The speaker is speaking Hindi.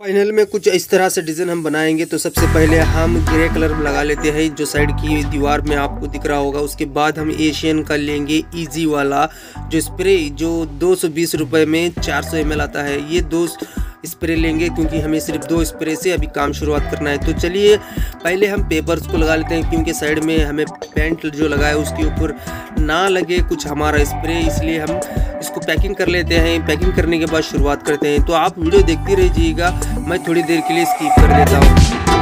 फाइनल में कुछ इस तरह से डिज़ाइन हम बनाएँगे तो सबसे पहले हम ग्रे कलर लगा लेते हैं, जो साइड की दीवार में आपको दिख रहा होगा। उसके बाद हम एशियन का लेंगे इजी वाला, जो स्प्रे जो 220 रुपए में 400 सौ आता है। ये दो स्प्रे लेंगे, क्योंकि हमें सिर्फ़ दो स्प्रे से अभी काम शुरुआत करना है। तो चलिए पहले हम पेपर्स को लगा लेते हैं, क्योंकि साइड में हमें पेंट जो लगा है उसके ऊपर ना लगे कुछ हमारा स्प्रे इसलिए हम इसको पैकिंग कर लेते हैं। पैकिंग करने के बाद शुरुआत करते हैं। तो आप वीडियो देखते रहिएगा। मैं थोड़ी देर के लिए स्कीप कर देता हूँ।